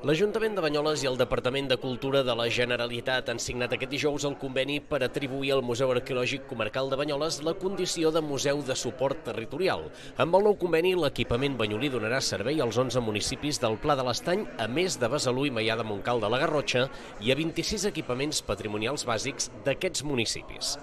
L'Ajuntament de Banyoles i el Departament de Cultura de la Generalitat han signat aquest dijous el conveni per atribuir al Museu Arqueològic Comarcal de Banyoles la condició de museu de suport territorial. Amb el nou conveni, l'equipament banyolí donarà servei als 11 municipis del Pla de l'Estany, a més de Besalú i Maià de Montcal de la Garrotxa, i a 26 equipaments patrimonials bàsics d'aquests municipis.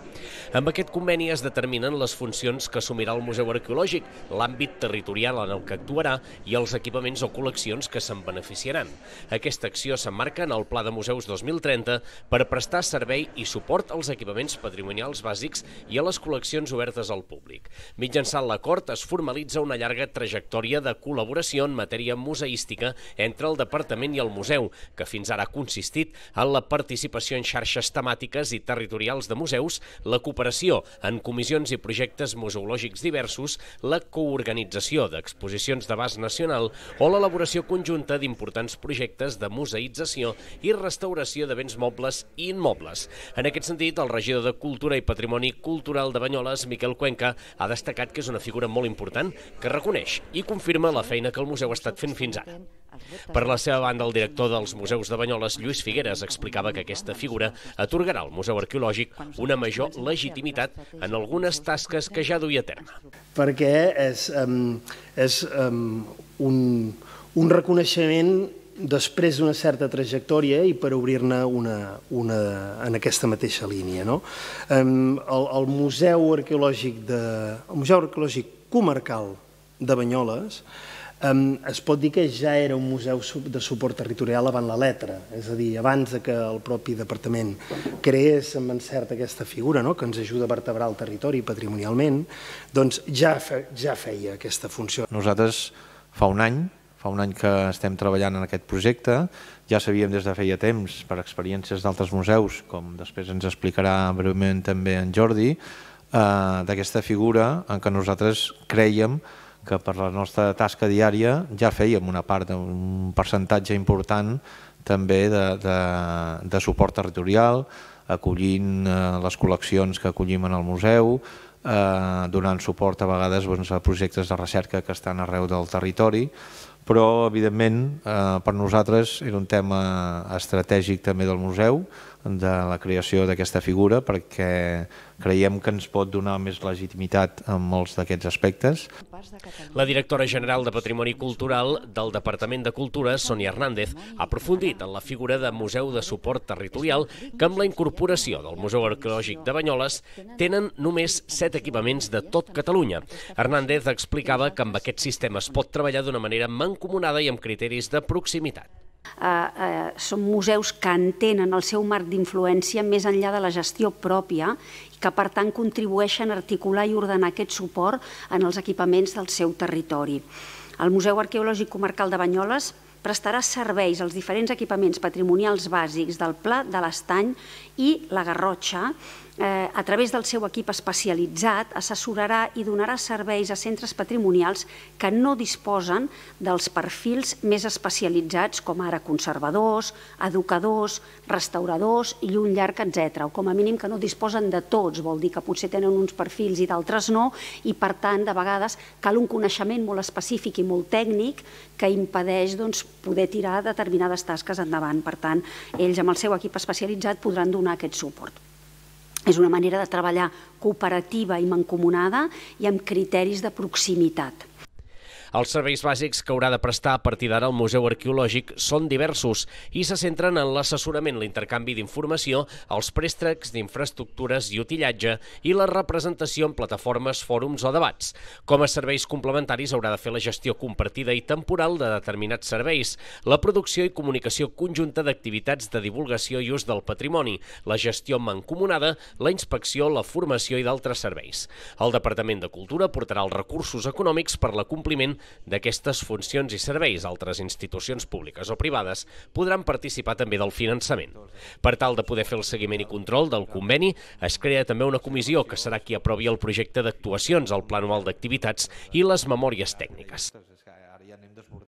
Amb aquest conveni es determinen les funcions que assumirà el Museu Arqueològic, l'àmbit territorial en el que actuarà i els equipaments o col·leccions que se'n beneficiaran. Aquesta acció s'emmarca en el Pla de Museus 2030 per prestar servei i suport als equipaments patrimonials bàsics i a les col·leccions obertes al públic. Mitjançant l'acord es formalitza una llarga trajectòria de col·laboració en matèria museística entre el Departament i el museu, que fins ara ha consistit en la participació en xarxes temàtiques i territorials de museus, la cooperació en comissions i projectes museològics diversos, la coorganització d'exposicions d'abast nacional o l'elaboració conjunta d'importants projectes projectes de museïtzació i restauració de béns mobles i immobles. En aquest sentit, el regidor de Cultura i Patrimoni Cultural de Banyoles, Miquel Cuenca, ha destacat que és una figura molt important que reconeix i confirma la feina que el museu ha estat fent fins ara. Per la seva banda, el director dels Museus de Banyoles, Lluís Figueres, explicava que aquesta figura atorgarà al Museu Arqueològic una major legitimitat en algunes tasques que ja duia a terme. Perquè és, um, és um, un, un reconeixement després d'una certa trajectòria i per obrir-ne una, una en aquesta mateixa línia. No? El, el Museu Arqueològic de, el Museu Arqueològic Comarcal de Banyoles es pot dir que ja era un museu de suport territorial avant la letra, és a dir, abans que el propi departament creés amb encert aquesta figura no? que ens ajuda a vertebrar el territori patrimonialment, doncs ja, fe, ja feia aquesta funció. Nosaltres fa un any Fa un any que estem treballant en aquest projecte, ja sabíem des de feia temps, per experiències d'altres museus, com després ens explicarà breument també en Jordi, eh, d'aquesta figura en què nosaltres creiem que per la nostra tasca diària ja fèiem una part, un percentatge important també de, de, de suport territorial, acollint eh, les col·leccions que acollim en el museu, eh, donant suport a vegades doncs, a projectes de recerca que estan arreu del territori, però evidentment eh, per nosaltres era un tema estratègic també del museu, de la creació d'aquesta figura, perquè creiem que ens pot donar més legitimitat en molts d'aquests aspectes. La directora general de Patrimoni Cultural del Departament de Cultura, Sonia Hernández, ha aprofundit en la figura de Museu de Suport Territorial que amb la incorporació del Museu Arqueològic de Banyoles tenen només set equipaments de tot Catalunya. Hernández explicava que amb aquest sistema es pot treballar d'una manera mancomunada i amb criteris de proximitat. Eh, eh, són museus que entenen el seu marc d'influència més enllà de la gestió pròpia i que per tant contribueixen a articular i ordenar aquest suport en els equipaments del seu territori. El Museu Arqueològic Comarcal de Banyoles prestarà serveis als diferents equipaments patrimonials bàsics del Pla de l'Estany i la Garrotxa eh, a través del seu equip especialitzat, assessorarà i donarà serveis a centres patrimonials que no disposen dels perfils més especialitzats, com ara conservadors, educadors, restauradors i un llarg, etc. O com a mínim que no disposen de tots, vol dir que potser tenen uns perfils i d'altres no, i per tant, de vegades, cal un coneixement molt específic i molt tècnic que impedeix doncs, poder tirar determinades tasques endavant. Per tant, ells amb el seu equip especialitzat podran donar aquest suport. És una manera de treballar cooperativa i mancomunada i amb criteris de proximitat. Els serveis bàsics que haurà de prestar a partir d'ara el Museu Arqueològic són diversos i se centren en l'assessorament, l'intercanvi d'informació, els préstecs d'infraestructures i utillatge i la representació en plataformes, fòrums o debats. Com a serveis complementaris haurà de fer la gestió compartida i temporal de determinats serveis, la producció i comunicació conjunta d'activitats de divulgació i ús del patrimoni, la gestió mancomunada, la inspecció, la formació i d'altres serveis. El Departament de Cultura portarà els recursos econòmics per l'acompliment d'aquestes funcions i serveis. Altres institucions públiques o privades podran participar també del finançament. Per tal de poder fer el seguiment i control del conveni, es crea també una comissió que serà qui aprovi el projecte d'actuacions, el pla anual d'activitats i les memòries tècniques.